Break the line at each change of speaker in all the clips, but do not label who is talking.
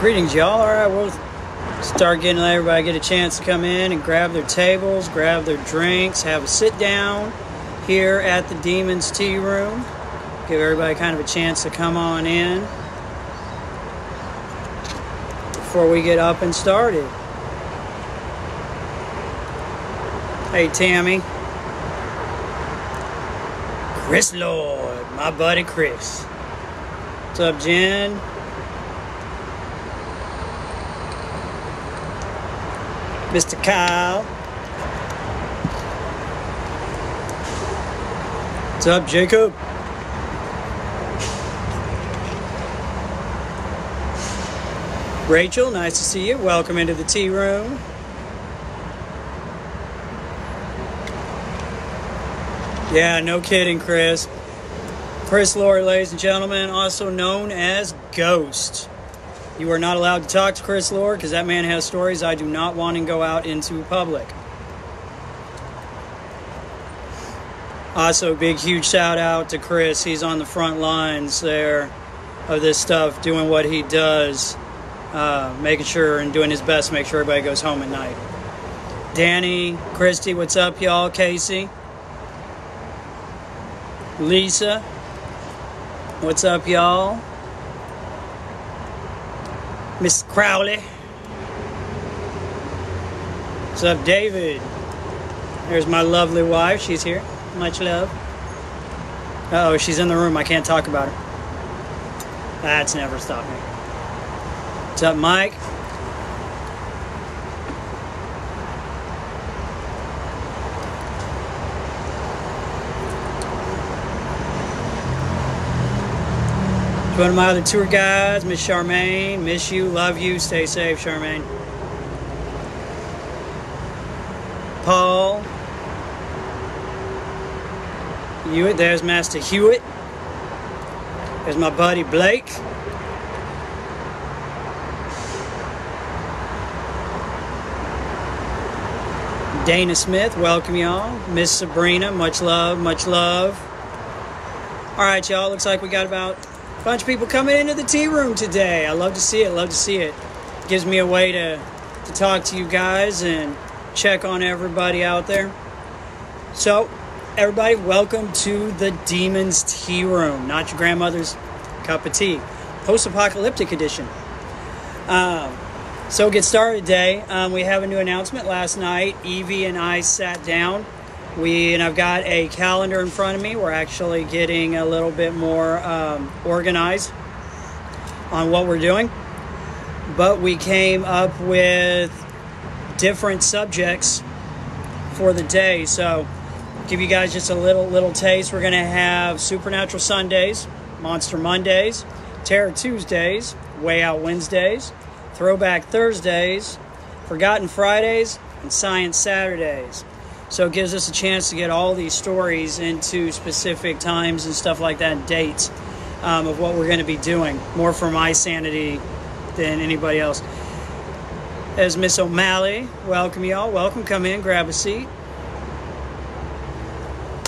Greetings, y'all. All right, we'll start getting everybody get a chance to come in and grab their tables, grab their drinks, have a sit down here at the Demons Tea Room. Give everybody kind of a chance to come on in before we get up and started. Hey, Tammy. Chris Lord, my buddy Chris. What's up, Jen? Mr. Kyle. What's up, Jacob? Rachel, nice to see you. Welcome into the tea room. Yeah, no kidding, Chris. Chris Lord, ladies and gentlemen, also known as Ghost. You are not allowed to talk to Chris Lord because that man has stories I do not want to go out into public. Also, big, huge shout out to Chris. He's on the front lines there of this stuff, doing what he does, uh, making sure and doing his best to make sure everybody goes home at night. Danny, Christy, what's up, y'all? Casey, Lisa, what's up, y'all? Miss Crowley. What's up, David? There's my lovely wife. She's here. Much love. oh, she's in the room. I can't talk about her. That's never stopped me. What's up, Mike? One of my other tour guides, Miss Charmaine. Miss you, love you, stay safe, Charmaine. Paul. Hewitt, there's Master Hewitt. There's my buddy Blake. Dana Smith, welcome y'all. Miss Sabrina, much love, much love. All right, y'all, looks like we got about bunch of people coming into the tea room today. I love to see it. Love to see it. Gives me a way to to talk to you guys and check on everybody out there. So, everybody, welcome to the Demons Tea Room. Not your grandmother's cup of tea. Post-apocalyptic edition. Um, so get started today. Um, we have a new announcement last night. Evie and I sat down we and I've got a calendar in front of me. We're actually getting a little bit more um, organized on what we're doing, but we came up with different subjects for the day. So, give you guys just a little little taste. We're gonna have Supernatural Sundays, Monster Mondays, Terror Tuesdays, Way Out Wednesdays, Throwback Thursdays, Forgotten Fridays, and Science Saturdays. So it gives us a chance to get all these stories into specific times and stuff like that, dates um, of what we're going to be doing. More for my sanity than anybody else. As Miss O'Malley, welcome y'all. Welcome. Come in, grab a seat.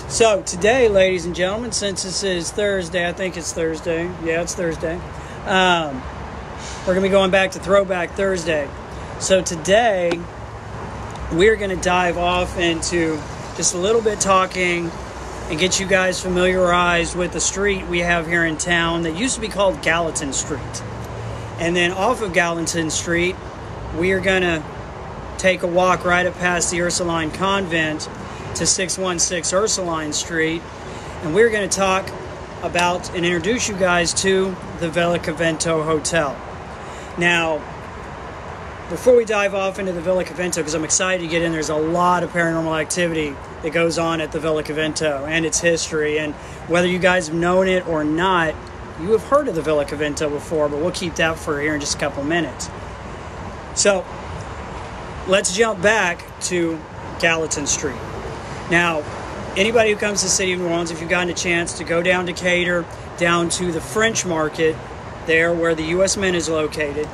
So today, ladies and gentlemen, since this is Thursday, I think it's Thursday. Yeah, it's Thursday. Um, we're going to be going back to Throwback Thursday. So today, we're going to dive off into just a little bit talking and get you guys familiarized with the street we have here in town that used to be called Gallatin Street. And then off of Gallatin Street, we are going to take a walk right up past the Ursuline Convent to 616 Ursuline Street. And we're going to talk about and introduce you guys to the Villa Convento Hotel. Now, before we dive off into the Villa Convento, because I'm excited to get in, there's a lot of paranormal activity that goes on at the Villa Convento and its history. And whether you guys have known it or not, you have heard of the Villa Convento before, but we'll keep that for here in just a couple minutes. So let's jump back to Gallatin Street. Now, anybody who comes to the city of New Orleans, if you've gotten a chance to go down Decatur, down to the French Market, there where the U.S. Mint is located,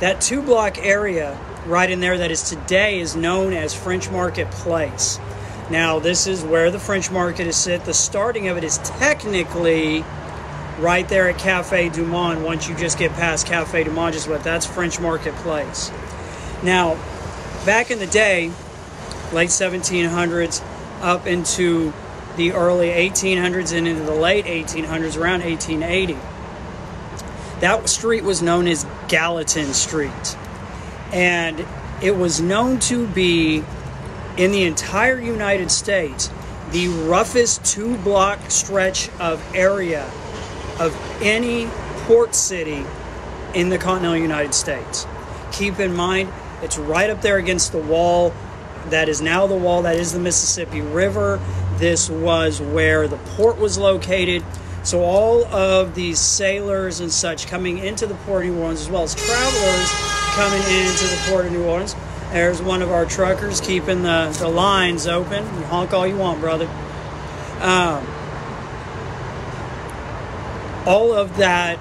that two block area right in there that is today is known as French Market Place. Now, this is where the French Market is sit. The starting of it is technically right there at Cafe Du Monde. Once you just get past Cafe Du Monde, just what that's French Market Place. Now, back in the day, late 1700s up into the early 1800s and into the late 1800s, around 1880. That street was known as Gallatin Street. And it was known to be, in the entire United States, the roughest two block stretch of area of any port city in the continental United States. Keep in mind, it's right up there against the wall that is now the wall that is the Mississippi River. This was where the port was located. So all of these sailors and such coming into the port of New Orleans, as well as travelers coming into the port of New Orleans. There's one of our truckers keeping the, the lines open. You honk all you want, brother. Um, all of that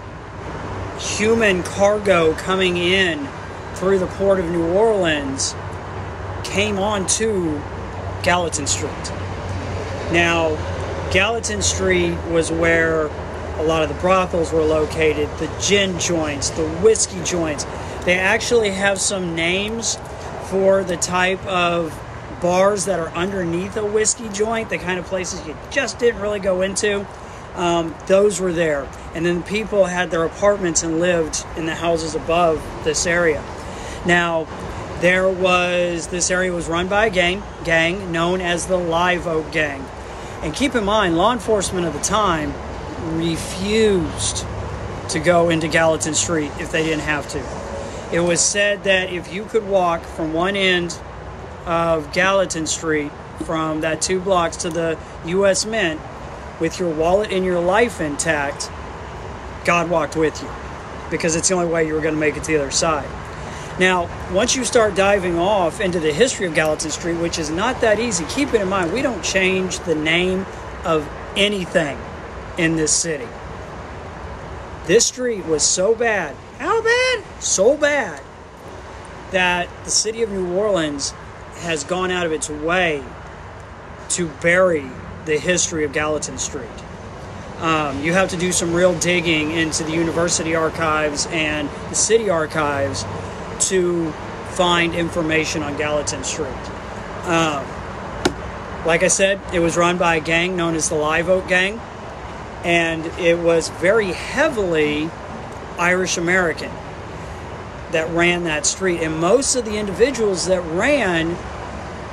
human cargo coming in through the port of New Orleans came onto Gallatin Street. Now, Gallatin Street was where a lot of the brothels were located, the gin joints, the whiskey joints. They actually have some names for the type of bars that are underneath a whiskey joint, the kind of places you just didn't really go into. Um, those were there. And then people had their apartments and lived in the houses above this area. Now, there was this area was run by a gang gang known as the Live Oak Gang. And keep in mind, law enforcement at the time refused to go into Gallatin Street if they didn't have to. It was said that if you could walk from one end of Gallatin Street, from that two blocks to the U.S. Mint, with your wallet and your life intact, God walked with you because it's the only way you were going to make it to the other side. Now, once you start diving off into the history of Gallatin Street, which is not that easy, keep it in mind, we don't change the name of anything in this city. This street was so bad. How bad? So bad that the city of New Orleans has gone out of its way to bury the history of Gallatin Street. Um, you have to do some real digging into the university archives and the city archives to find information on Gallatin Street. Um, like I said, it was run by a gang known as the Live Oak Gang, and it was very heavily Irish American that ran that street. And most of the individuals that ran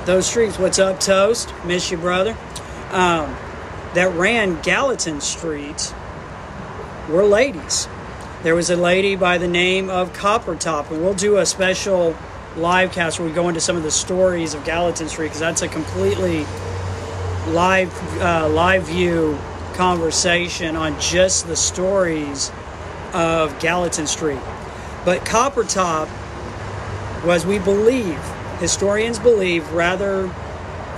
those streets, what's up, Toast? Miss you, brother. Um, that ran Gallatin Street were ladies. There was a lady by the name of Coppertop, and we'll do a special live cast where we go into some of the stories of Gallatin Street because that's a completely live uh, live view conversation on just the stories of Gallatin Street. But Coppertop was, we believe, historians believe rather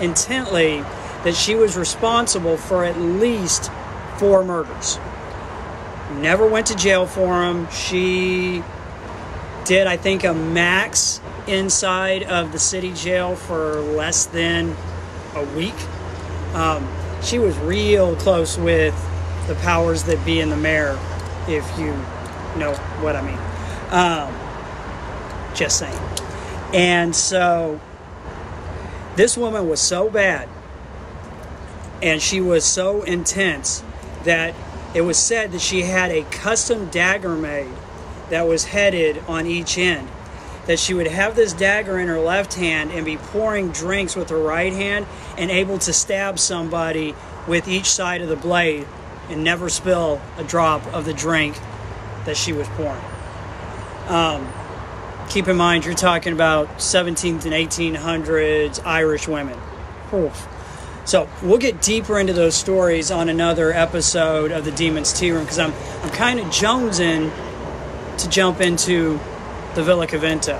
intently, that she was responsible for at least four murders never went to jail for them. She did, I think, a max inside of the city jail for less than a week. Um, she was real close with the powers that be in the mayor, if you know what I mean. Um, just saying. And so this woman was so bad and she was so intense that it was said that she had a custom dagger made that was headed on each end. That she would have this dagger in her left hand and be pouring drinks with her right hand and able to stab somebody with each side of the blade and never spill a drop of the drink that she was pouring. Um, keep in mind, you're talking about 17th and 1800s Irish women. Oof. So we'll get deeper into those stories on another episode of the Demons Tea Room because I'm I'm kind of jonesing to jump into the Villa Convento.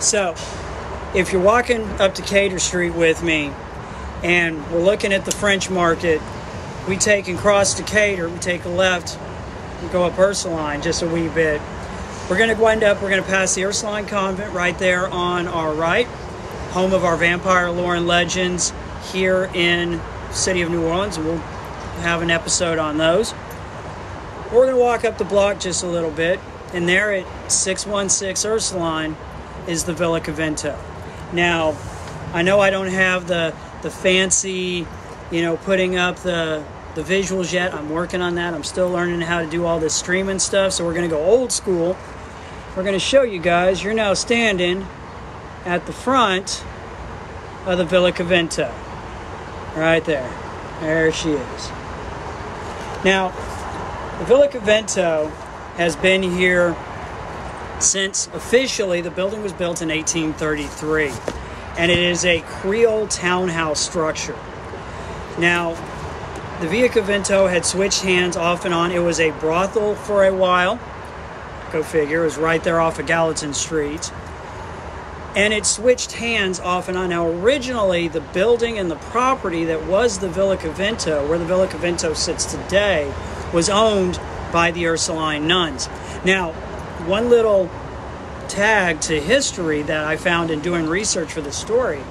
So if you're walking up Decatur Street with me and we're looking at the French Market, we take and cross to Cater, we take a left, we go up Ursuline just a wee bit. We're going to wind up, we're going to pass the Ursuline Convent right there on our right, home of our vampire lore and legends here in city of New Orleans, and we'll have an episode on those. we're going to walk up the block just a little bit, and there at 616 Ursuline is the Villa Convento. Now, I know I don't have the the fancy, you know, putting up the the visuals yet. I'm working on that. I'm still learning how to do all this streaming stuff. So we're going to go old school. We're going to show you guys. You're now standing at the front of the Villa Convento. Right there. There she is. Now, the Villa Convento has been here since officially the building was built in 1833 and it is a Creole townhouse structure. Now, the Villa Convento had switched hands off and on. It was a brothel for a while. Go figure. It was right there off of Gallatin Street. And it switched hands off and on. Now, originally, the building and the property that was the Villa Convento, where the Villa Convento sits today, was owned by the Ursuline nuns. Now, one little tag to history that I found in doing research for the story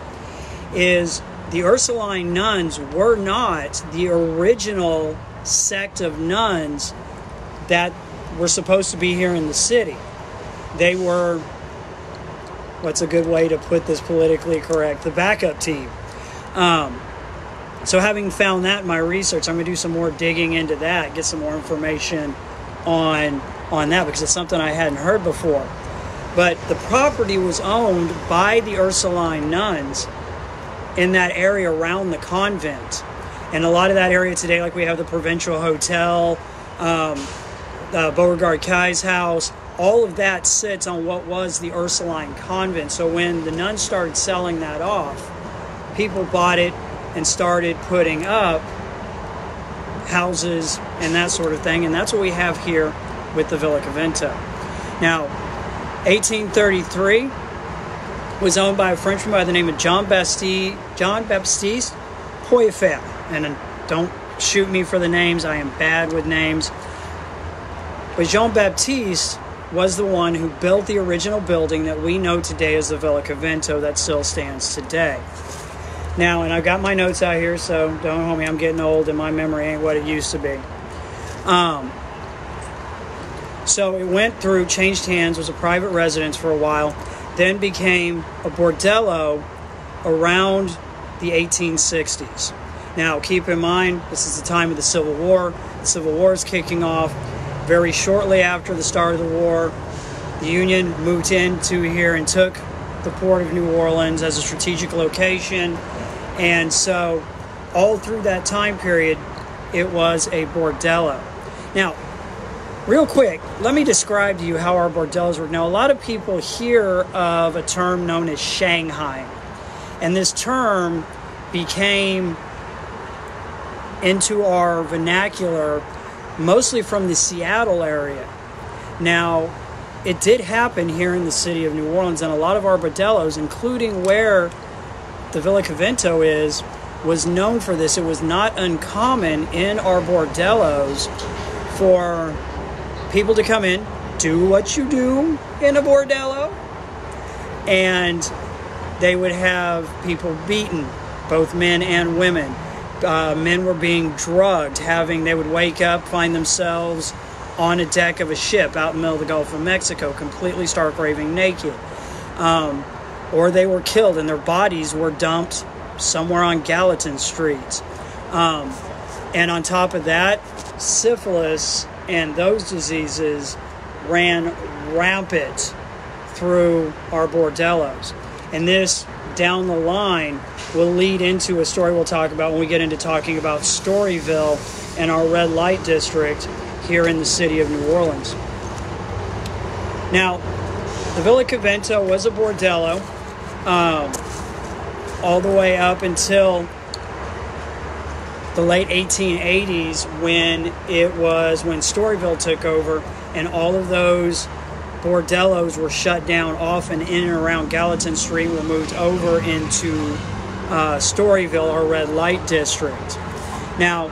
is the Ursuline nuns were not the original sect of nuns that were supposed to be here in the city. They were, what's a good way to put this politically correct, the backup team. Um, so, having found that in my research, I'm going to do some more digging into that, get some more information on on that because it's something I hadn't heard before. But the property was owned by the Ursuline nuns in that area around the convent. And a lot of that area today, like we have the Provincial Hotel, um, uh, Beauregard-Keyes house, all of that sits on what was the Ursuline convent. So when the nuns started selling that off, people bought it and started putting up houses and that sort of thing. And that's what we have here with the Villa Convento. Now, 1833 was owned by a Frenchman by the name of John Baptiste, John Baptiste. And uh, don't shoot me for the names, I am bad with names. But Jean Baptiste was the one who built the original building that we know today as the Villa Convento that still stands today. Now, and I've got my notes out here, so don't hold me. I'm getting old and my memory ain't what it used to be. Um, so it went through, changed hands, was a private residence for a while, then became a bordello around the 1860s. Now, keep in mind, this is the time of the Civil War. The Civil War is kicking off. Very shortly after the start of the war, the Union moved into here and took the port of New Orleans as a strategic location. And so, all through that time period, it was a bordello. Now, Real quick, let me describe to you how our bordellos work. Now, a lot of people hear of a term known as Shanghai, and this term became into our vernacular mostly from the Seattle area. Now, it did happen here in the city of New Orleans, and a lot of our bordellos, including where the Villa Convento is, was known for this. It was not uncommon in our bordellos for people to come in, do what you do in a bordello, and they would have people beaten, both men and women. Uh, men were being drugged, having they would wake up, find themselves on a deck of a ship out in the middle of the Gulf of Mexico, completely stark raving naked. Um, or they were killed and their bodies were dumped somewhere on Gallatin Street. Um, and on top of that, syphilis and those diseases ran rampant through our bordellos. And this down the line will lead into a story we'll talk about when we get into talking about Storyville and our red light district here in the city of New Orleans. Now, the Villa Convento was a bordello um, all the way up until the late 1880s when it was when Storyville took over and all of those bordellos were shut down off and in and around Gallatin Street were moved over into uh, Storyville, or red light district. Now,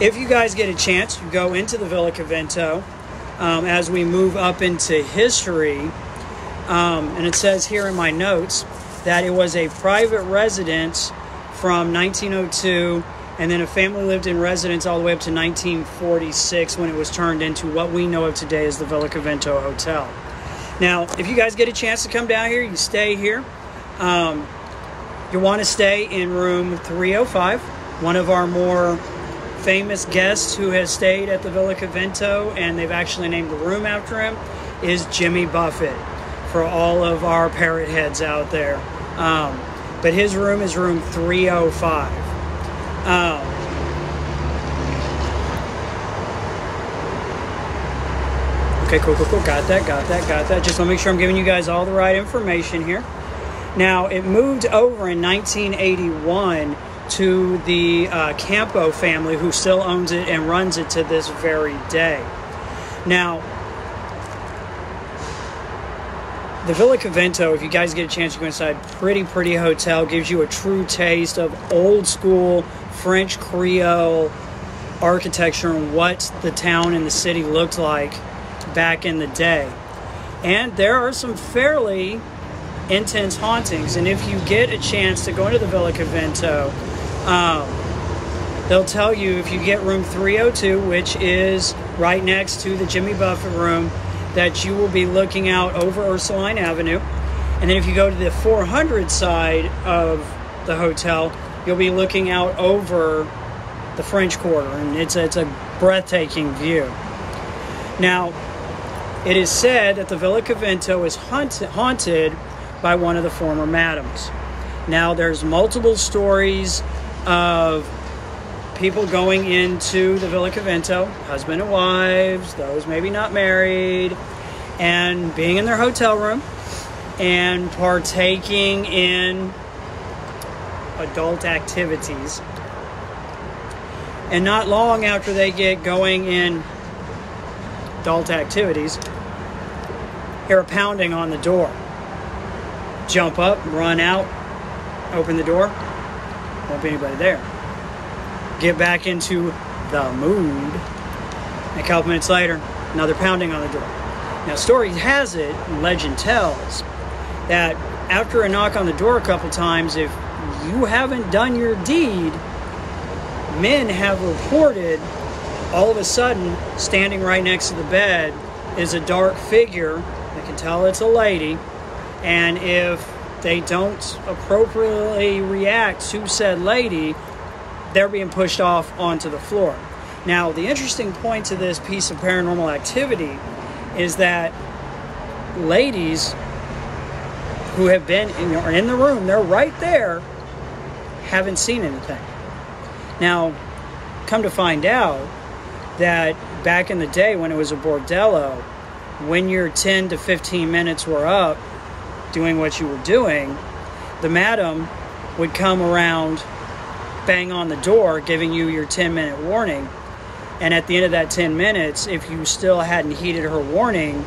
if you guys get a chance, you go into the Villa Convento um, as we move up into history. Um, and it says here in my notes that it was a private residence from 1902 And then a family lived in residence all the way up to 1946 when it was turned into what we know of today as the Villa Convento Hotel. Now, if you guys get a chance to come down here, you stay here. Um, you want to stay in room 305. One of our more famous guests who has stayed at the Villa Convento, and they've actually named the room after him, is Jimmy Buffett for all of our parrot heads out there. Um, but his room is room 305. Um, okay, cool, cool, cool. Got that, got that, got that. Just want to make sure I'm giving you guys all the right information here. Now, it moved over in 1981 to the uh, Campo family, who still owns it and runs it to this very day. Now, the Villa Convento, if you guys get a chance to go inside, pretty, pretty hotel. Gives you a true taste of old school French Creole architecture and what the town and the city looked like back in the day. And there are some fairly intense hauntings. And if you get a chance to go into the Villa Convento, um, they'll tell you if you get room 302, which is right next to the Jimmy Buffett room, that you will be looking out over Ursuline Avenue. And then if you go to the 400 side of the hotel, you'll be looking out over the French Quarter, and it's a, it's a breathtaking view. Now, it is said that the Villa Convento is haunted, haunted by one of the former madams. Now, there's multiple stories of people going into the Villa Convento, husband and wives, those maybe not married, and being in their hotel room and partaking in adult activities. And not long after they get going in adult activities, hear a pounding on the door. Jump up, run out, open the door, won't be anybody there. Get back into the mood. A couple minutes later, another pounding on the door. Now, story has it, legend tells, that after a knock on the door a couple times, if you haven't done your deed, men have reported all of a sudden standing right next to the bed is a dark figure. They can tell it's a lady. And if they don't appropriately react to said lady, they're being pushed off onto the floor. Now, the interesting point to this piece of paranormal activity is that ladies who have been in, are in the room, they're right there, haven't seen anything. Now, come to find out that back in the day when it was a bordello, when your 10 to 15 minutes were up doing what you were doing, the madam would come around, bang on the door, giving you your 10 minute warning. And at the end of that 10 minutes, if you still hadn't heeded her warning,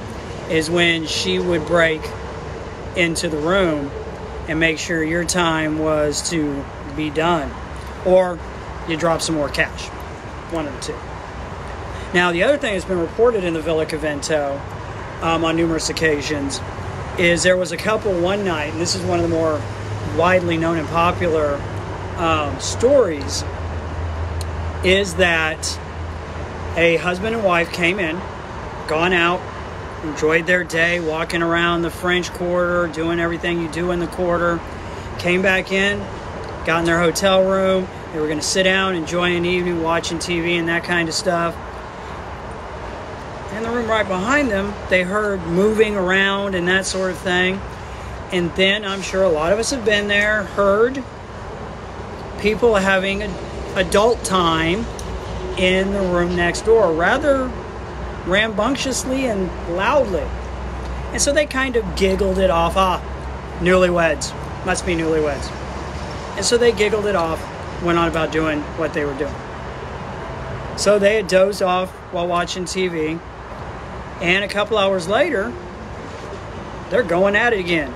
is when she would break into the room and make sure your time was to be done. Or you drop some more cash. One of the two. Now, the other thing that's been reported in the Villa Convento um, on numerous occasions is there was a couple one night, and this is one of the more widely known and popular um, stories, is that a husband and wife came in, gone out, enjoyed their day, walking around the French Quarter, doing everything you do in the quarter, came back in, got in their hotel room. They were going to sit down, enjoy an evening, watching TV and that kind of stuff. In the room right behind them, they heard moving around and that sort of thing. And then I'm sure a lot of us have been there, heard people having adult time in the room next door, rather rambunctiously and loudly. And so they kind of giggled it off. Ah, newlyweds. Must be newlyweds. And so they giggled it off, went on about doing what they were doing. So they had dozed off while watching TV. And a couple hours later, they're going at it again,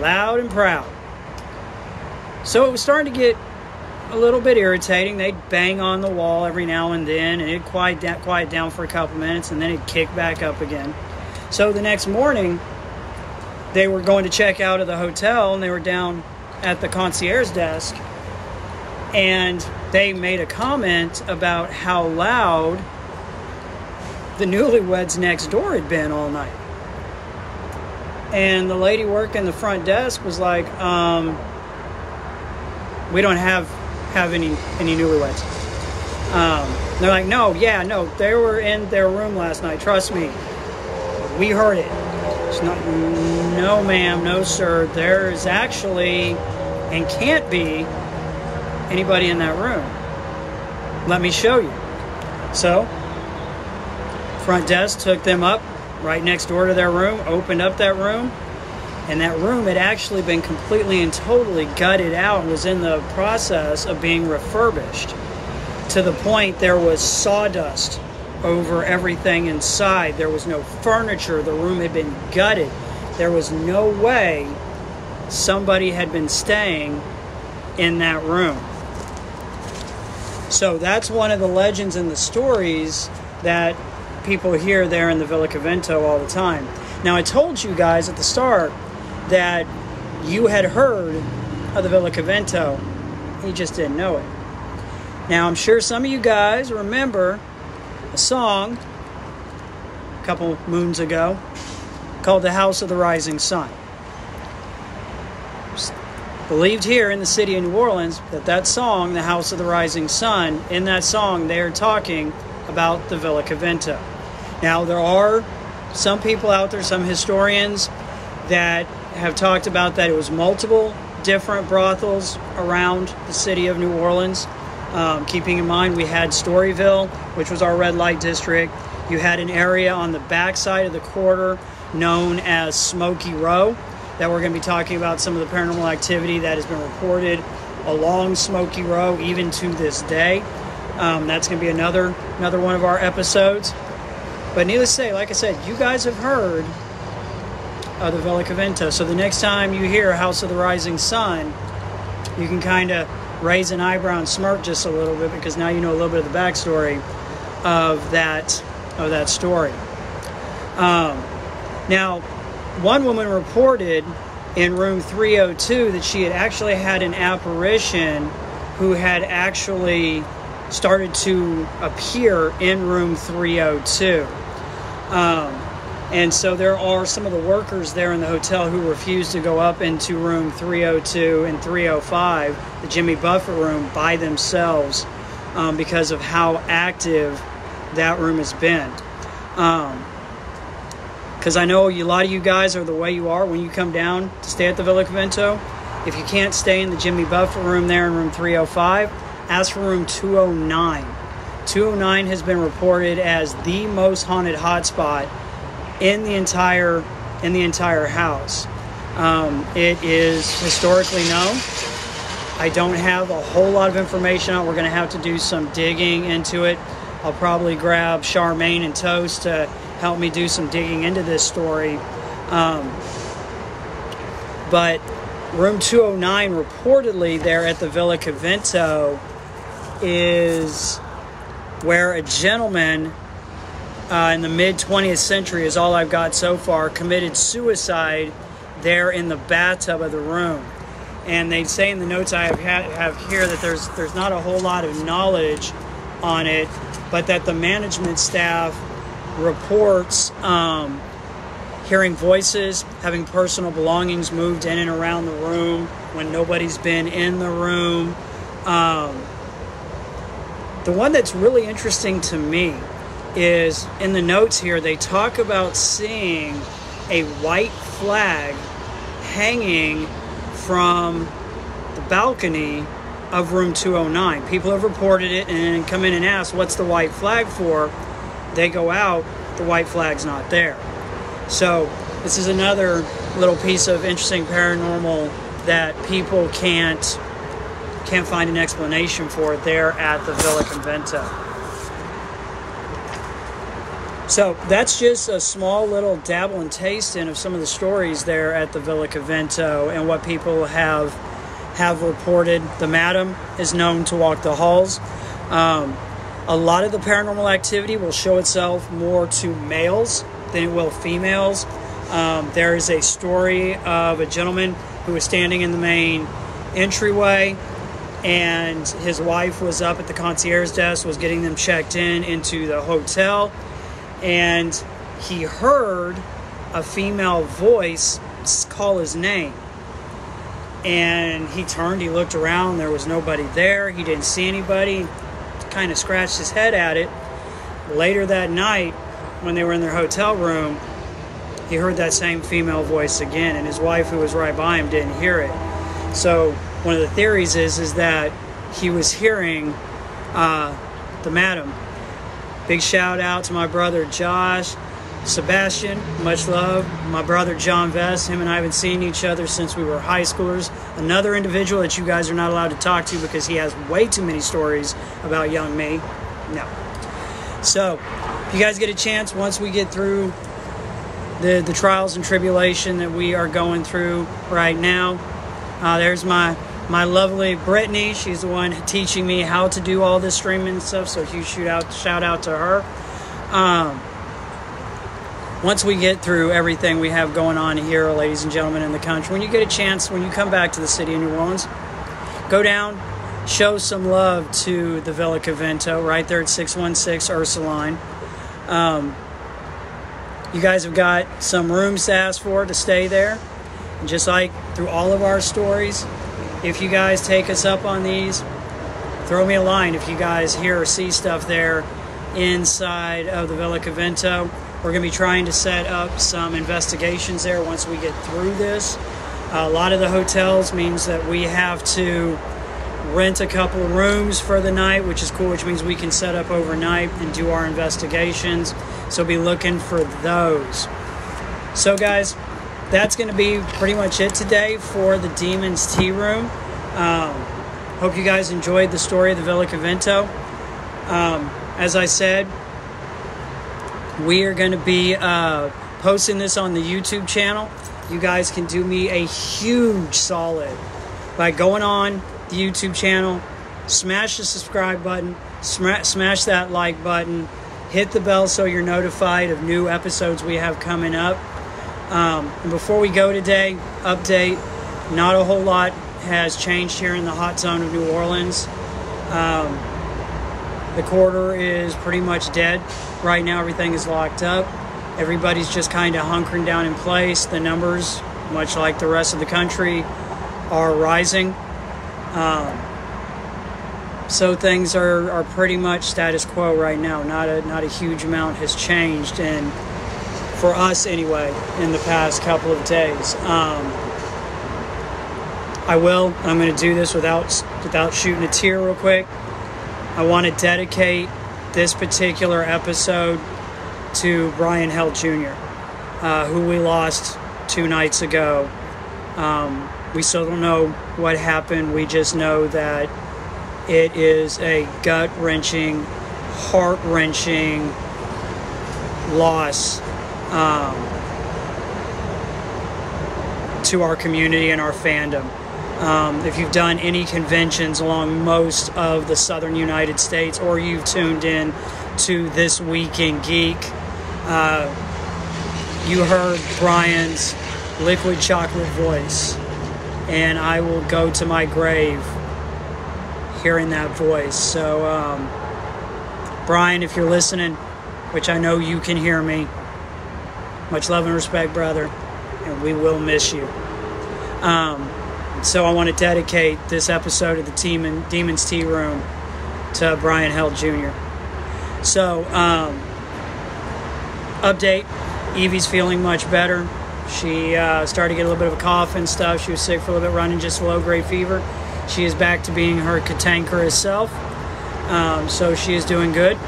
loud and proud. So it was starting to get a little bit irritating. They'd bang on the wall every now and then, and it'd quiet down, quiet down for a couple minutes, and then it'd kick back up again. So the next morning, they were going to check out of the hotel, and they were down at the concierge desk, and they made a comment about how loud the newlyweds next door had been all night. And the lady working the front desk was like, um, "We don't have have any any newlyweds." Um, they're like, "No, yeah, no, they were in their room last night. Trust me, we heard it." It's not, no, ma'am, no, sir. There is actually and can't be anybody in that room. Let me show you. So, front desk took them up right next door to their room, opened up that room, and that room had actually been completely and totally gutted out and was in the process of being refurbished to the point there was sawdust over everything inside. There was no furniture. The room had been gutted. There was no way somebody had been staying in that room. So that's one of the legends and the stories that people hear there in the Villa Convento all the time. Now, I told you guys at the start that you had heard of the Villa Convento, you just didn't know it. Now, I'm sure some of you guys remember a song a couple moons ago called The House of the Rising Sun believed here in the city of New Orleans that that song, The House of the Rising Sun, in that song they are talking about the Villa Convento. Now, there are some people out there, some historians, that have talked about that it was multiple different brothels around the city of New Orleans. Um, keeping in mind, we had Storyville, which was our red light district. You had an area on the backside of the quarter known as Smoky Row, that we're going to be talking about some of the paranormal activity that has been reported along Smoky Row even to this day. Um, that's going to be another another one of our episodes. But needless to say, like I said, you guys have heard of the Convento. So the next time you hear House of the Rising Sun, you can kind of raise an eyebrow and smirk just a little bit because now you know a little bit of the backstory of that of that story. Um, now, one woman reported in room 302 that she had actually had an apparition who had actually started to appear in room 302. Um, and so there are some of the workers there in the hotel who refused to go up into room 302 and 305, the Jimmy Buffett room, by themselves um, because of how active that room has been. Um, because I know a lot of you guys are the way you are when you come down to stay at the Villa Convento. If you can't stay in the Jimmy Buffett room there in room 305, ask for room 209. 209 has been reported as the most haunted hotspot in the entire in the entire house. Um, it is historically known. I don't have a whole lot of information on. We're going to have to do some digging into it. I'll probably grab Charmaine and Toast to help me do some digging into this story. Um, but room 209 reportedly there at the Villa Convento is where a gentleman uh, in the mid 20th century is all I've got so far committed suicide there in the bathtub of the room. And they say in the notes I have, have here that there's there's not a whole lot of knowledge on it, but that the management staff reports um, hearing voices, having personal belongings moved in and around the room when nobody's been in the room. Um, the one that's really interesting to me is in the notes here, they talk about seeing a white flag hanging from the balcony of room 209. People have reported it and come in and ask, What's the white flag for? They go out, the white flag's not there. So this is another little piece of interesting paranormal that people can't can't find an explanation for there at the Villa Convento. So that's just a small little dabble and taste in of some of the stories there at the Villa Convento and what people have have reported. The madam is known to walk the halls. Um, a lot of the paranormal activity will show itself more to males than it will females. Um, there is a story of a gentleman who was standing in the main entryway and his wife was up at the concierge desk, was getting them checked in into the hotel, and he heard a female voice call his name. And he turned, he looked around, there was nobody there, he didn't see anybody, kind of scratched his head at it. Later that night, when they were in their hotel room, he heard that same female voice again, and his wife, who was right by him, didn't hear it. So one of the theories is is that he was hearing uh, the madam. Big shout out to my brother Josh, Sebastian, much love. My brother John Vest, him and I haven't seen each other since we were high schoolers. Another individual that you guys are not allowed to talk to because he has way too many stories about young me. No. So, if you guys get a chance, once we get through the, the trials and tribulation that we are going through right now, uh, there's my my lovely Brittany. She's the one teaching me how to do all this streaming stuff. So huge shout out, shout out to her. Um, once we get through everything we have going on here, ladies and gentlemen, in the country, when you get a chance, when you come back to the city of New Orleans, go down, show some love to the Villa Convento right there at 616 Ursuline. Um, you guys have got some rooms to ask for to stay there. And just like through all of our stories, if you guys take us up on these, throw me a line if you guys hear or see stuff there inside of the Villa Convento. We're going to be trying to set up some investigations there once we get through this. a lot of the hotels means that we have to rent a couple rooms for the night, which is cool, which means we can set up overnight and do our investigations. So be looking for those. So, guys, that's going to be pretty much it today for the Demons Tea Room. Um, hope you guys enjoyed the story of the Villa Convento. Um, as I said, we are going to be uh, posting this on the YouTube channel. You guys can do me a huge solid by going on the YouTube channel, smash the subscribe button, smash that like button, hit the bell so you're notified of new episodes we have coming up. Um, before we go today, update not a whole lot has changed here in the hot zone of New Orleans. Um, the quarter is pretty much dead. Right now, everything is locked up. Everybody's just kind of hunkering down in place. The numbers, much like the rest of the country, are rising. Um, so things are, are pretty much status quo right now. Not a not a huge amount has changed, and for us anyway, in the past couple of days. Um, I will. I'm going to do this without without shooting a tear real quick. I want to dedicate this particular episode to Brian Held Jr., uh, who we lost two nights ago. Um, we still don't know what happened. We just know that it is a gut wrenching, heart wrenching loss um, to our community and our fandom. Um, if you've done any conventions along most of the southern United States or you've tuned in to This Week in Geek, uh, you heard Brian's liquid chocolate voice. And I will go to my grave hearing that voice. So, um, Brian, if you're listening, which I know you can hear me, much love and respect, brother, and we will miss you. Um, so I want to dedicate this episode of the Team and Demons Tea Room to Brian Held Jr. So, um, update: Evie's feeling much better. She uh, started to get a little bit of a cough and stuff. She was sick for a little bit, running just low grade fever. She is back to being her cantankerous self. Um, so she is doing good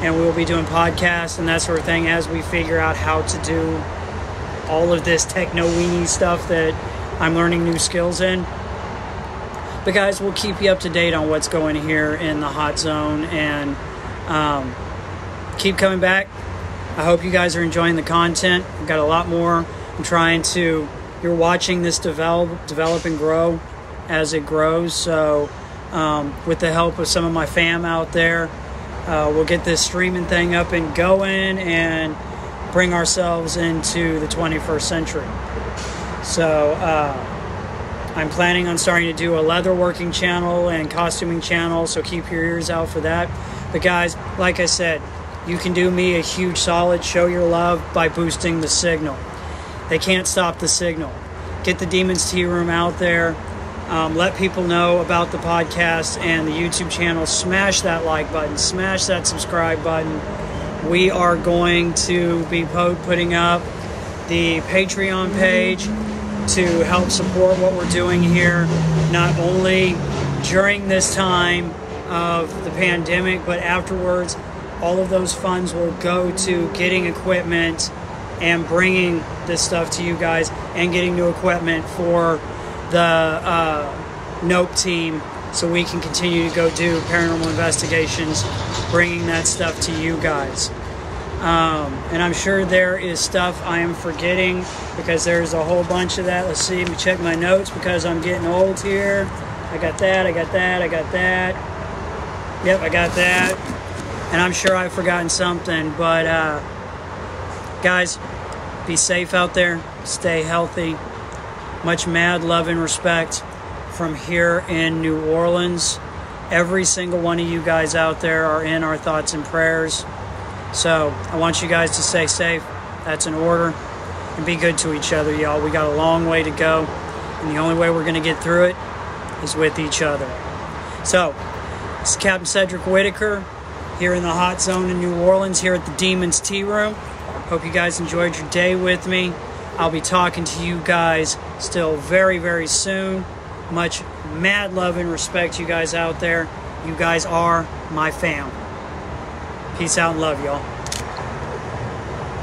and we will be doing podcasts and that sort of thing as we figure out how to do all of this techno weenie stuff that I'm learning new skills in. But guys, we'll keep you up to date on what's going here in the hot zone and um, keep coming back. I hope you guys are enjoying the content. We've got a lot more. I'm trying to. You're watching this develop, develop and grow as it grows. So, um, with the help of some of my fam out there, uh, we'll get this streaming thing up and going and bring ourselves into the 21st century. So uh, I'm planning on starting to do a leather working channel and costuming channel, so keep your ears out for that. But guys, like I said, you can do me a huge solid, show your love by boosting the signal. They can't stop the signal. Get the Demons Tea Room out there. Um, let people know about the podcast and the YouTube channel. Smash that like button, smash that subscribe button. We are going to be putting up the Patreon page to help support what we're doing here, not only during this time of the pandemic, but afterwards. All of those funds will go to getting equipment and bringing this stuff to you guys and getting new equipment for the uh, Nope team so we can continue to go do paranormal investigations, bringing that stuff to you guys. Um, and I'm sure there is stuff I am forgetting because there's a whole bunch of that. Let's see, let me check my notes because I'm getting old here. I got that, I got that, I got that. Yep, I got that. And I'm sure I've forgotten something, but uh, guys, be safe out there, stay healthy. Much mad love and respect from here in New Orleans. Every single one of you guys out there are in our thoughts and prayers. So I want you guys to stay safe. That's an order. And be good to each other, y'all. We got a long way to go. And the only way we're going to get through it is with each other. So, it's Captain Cedric Whittaker here in the hot zone in New Orleans, here at the Demons Tea Room. Hope you guys enjoyed your day with me. I'll be talking to you guys still very, very soon. Much mad love and respect, to you guys out there. You guys are my fam. Peace out and love, y'all.